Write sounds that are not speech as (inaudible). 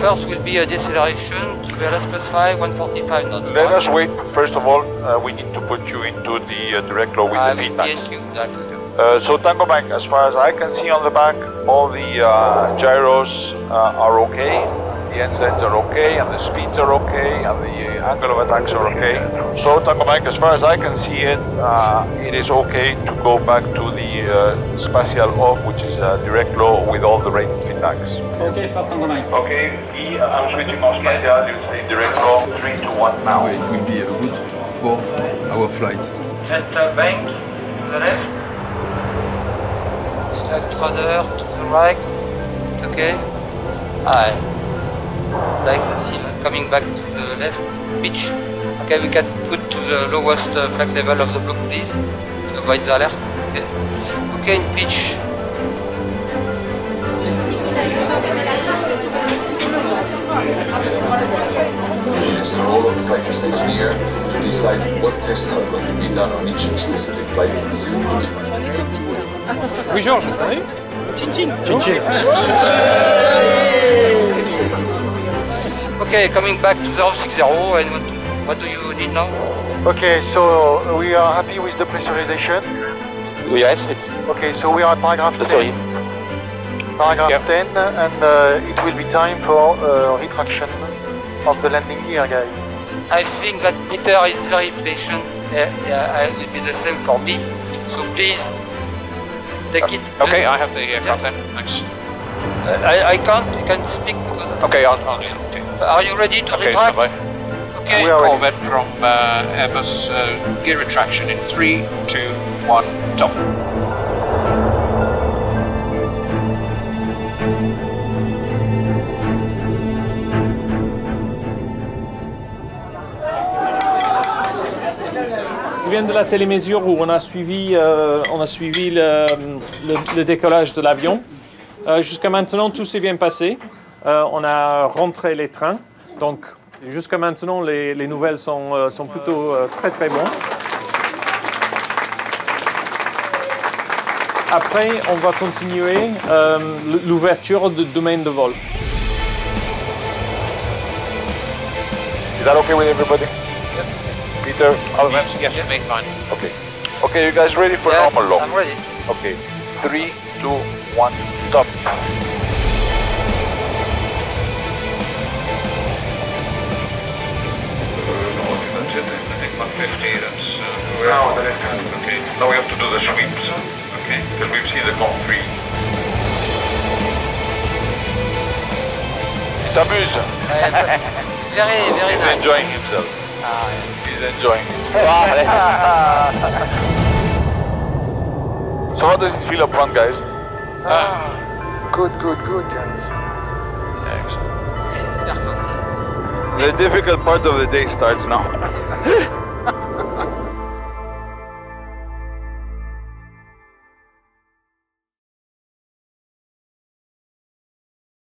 first will be a deceleration to plus 5, 145 knots. Let us wait. First of all, uh, we need to put you into the uh, direct law with I the will feedbacks. yes, you. Uh, so Tango Bank, as far as I can see on the back, all the uh, gyros uh, are okay, the NZs are okay, and the speeds are okay, and the uh, angle of attacks are okay. So Tango Bank, as far as I can see it, uh, it is okay to go back to the uh, spatial off, which is uh, direct law with all the rated feedbacks. Ok, for Tango Mike. Okay, E, I'm switching off spatial, you say direct law, 3 to 1 now. It will be a good for our flight. Center bank to the left. Slack rudder to the right. It's okay. Aye. Like the seal coming back to the left. Pitch. Okay, we can put to the lowest uh, flight level of the block, please? To avoid the alert. Okay. Okay, in pitch. It is the role of the flight test engineer to decide what tests are going to be done on each specific flight to define. Oui, Georges, Chin chin. Chin chin. Okay, coming back to 060. And what, what do you need now? Okay, so we are happy with the pressurization. Yes, Okay, so we are at paragraph 10. sorry. Paragraph Yep. 10, and uh, it will be time for uh, retraction of the landing gear, guys. I think that Peter is very patient. Yeah, yeah, it will be the same for me. So please take it. Okay, I have the aircraft Yes. then. Thanks. Uh, I, I can't, I can speak because. Okay, I'll, I'll do it. Okay, Are you ready to okay retract? Okay. We are ready. Corvette from uh, Airbus uh, gear retraction in three, two, one, top. Je viens de la télémesure où on a suivi, euh, on a suivi le, le- le décollage de l'avion. Euh, jusqu'à maintenant, tout s'est bien passé. Euh, on a rentré les trains. Donc, jusqu'à maintenant, les, les nouvelles sont, euh, sont plutôt euh, très très bonnes. Après, on va continuer euh, l'ouverture du domaine de vol. Is that okay with everybody? Peter, Alvin? Yes, yes, fine. Okay. Okay, you guys ready for Yeah, normal low? I'm ready. Okay. Three, two, one, stop. Uh, now, okay. Now we have to do the sweeps. Okay. Because we've seen the com 3. Il s'amuse. (laughs) Very, very He's nice. enjoying himself. Ah, He's enjoying it. (laughs) (laughs) So how does it feel up front, guys? Ah. Good, good, good, guys. Excellent. The difficult part of the day starts now.